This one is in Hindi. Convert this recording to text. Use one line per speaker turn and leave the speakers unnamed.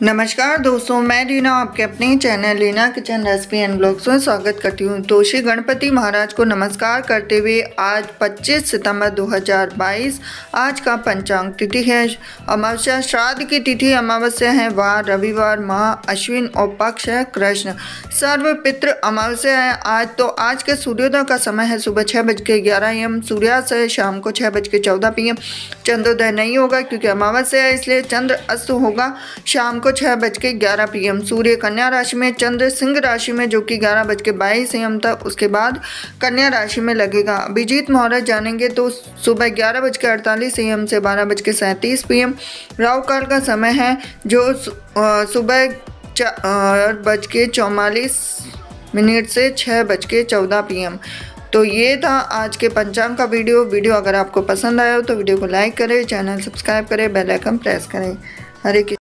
नमस्कार दोस्तों, मैं रीना आपके अपने channel Reena kitchen recipe and blogs में स्वागत करती हूँ। तो श्री गणपति महाराज को नमस्कार करते हुए आज 25 सितंबर 2022 आज का पंचांग तिथि है। अमावस्या श्राद्ध की तिथि अमावस्या है, वार रविवार, माह अश्विन और पक्ष है कृष्ण। सर्व पितृ अमावस्या है। आज तो आज के सूर्योदय का समय है, सुबह छः बज के ग्यारह एम, सूर्यास्त है शाम को छः बज के चौदह पी एम। चंद्रोदय नहीं होगा क्योंकि अमावस्या है, इसलिए चंद्र अस्त होगा, शाम को छः बज के ग्यारह पी एम सूर्य कन्या राशि में चंद्र सिंह राशि में, जो कि ग्यारह बज के बाईस एम तक, उसके बाद कन्या राशि में लगेगा। अभिजीत मुहूर्त जानेंगे तो सुबह ग्यारह बज के अड़तालीस एम से बारह बज के सैंतीस पी एम काल का समय है, जो सुबह चार बज के चौवालीस मिनट से छः बज के चौदह पी एम तो ये था आज के पंचांग का वीडियो। वीडियो अगर आपको पसंद आया हो तो वीडियो को लाइक करें, चैनल सब्सक्राइब करें, बेल आइकन प्रेस करें। हरे